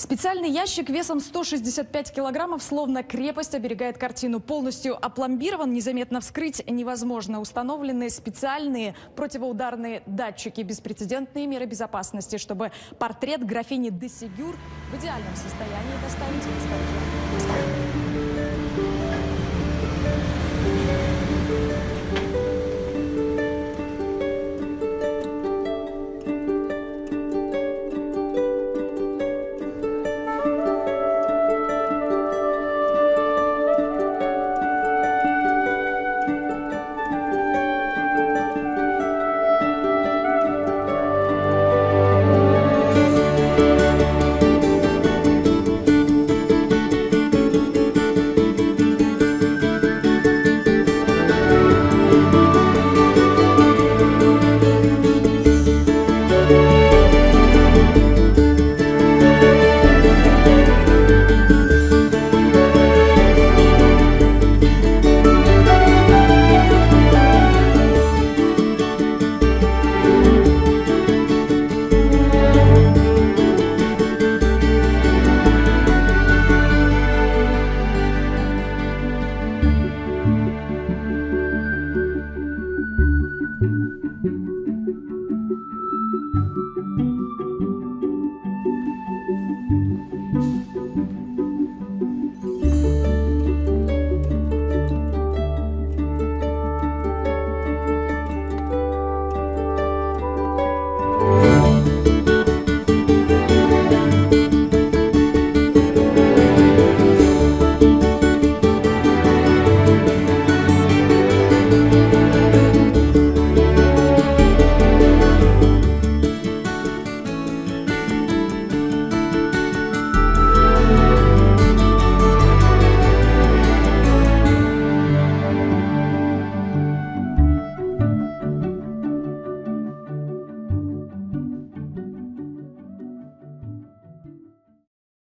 Специальный ящик весом 165 килограммов, словно крепость, оберегает картину. Полностью опломбирован, незаметно вскрыть невозможно. Установлены специальные противоударные датчики, беспрецедентные меры безопасности, чтобы портрет графини Десигюр в идеальном состоянии доставить в